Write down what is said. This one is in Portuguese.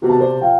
Música